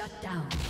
Shut down.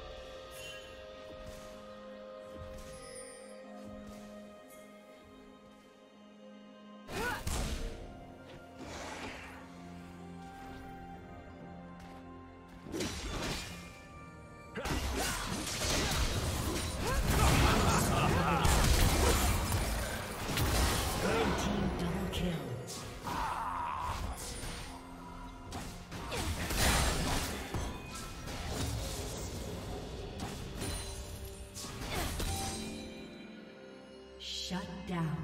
Down.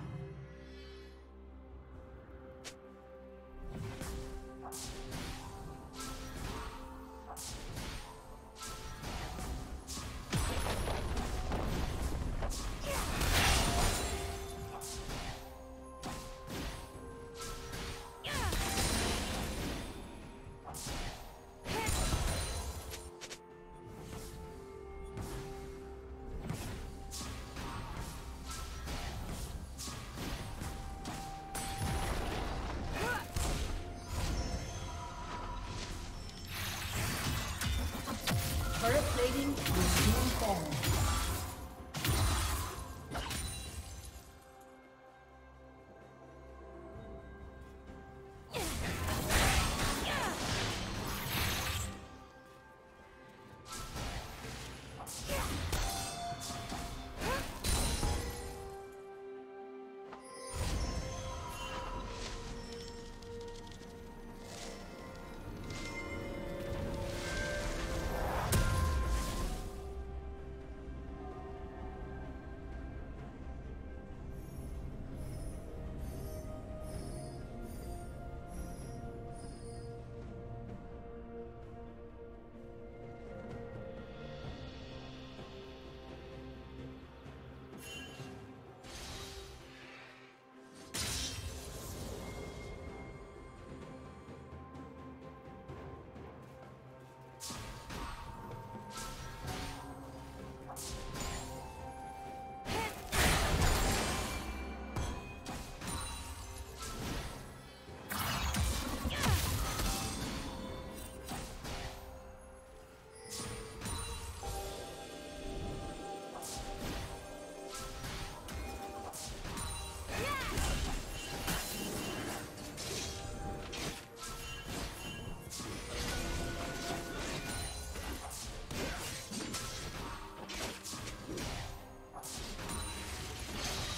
Will soon fall.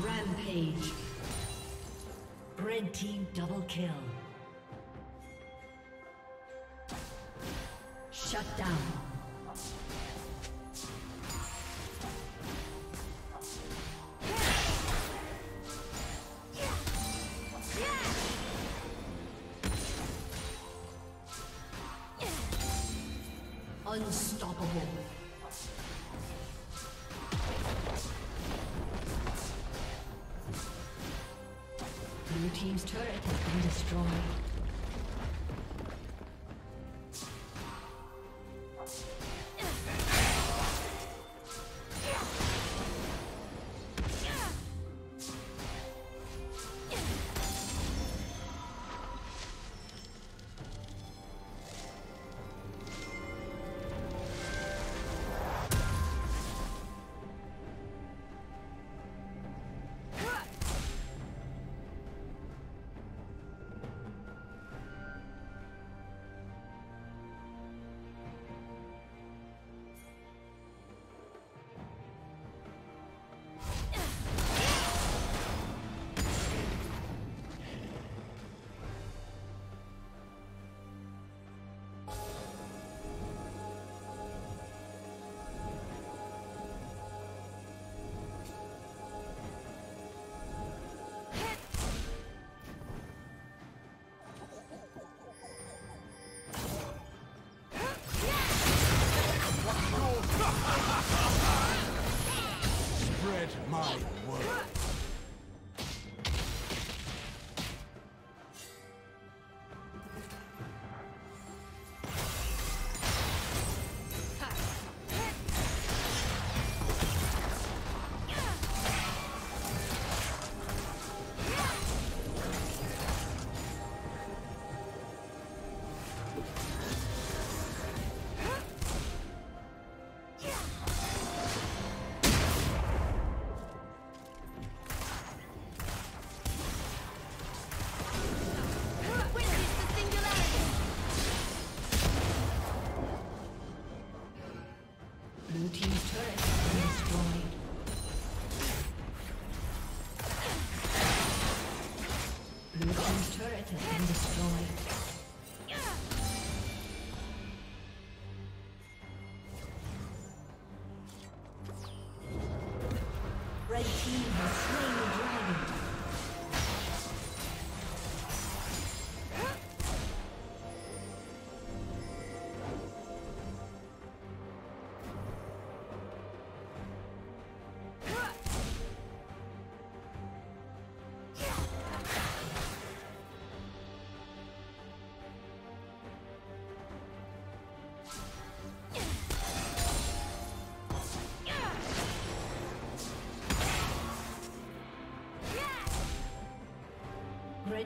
Rampage. Red team double kill. Shut down. team has slain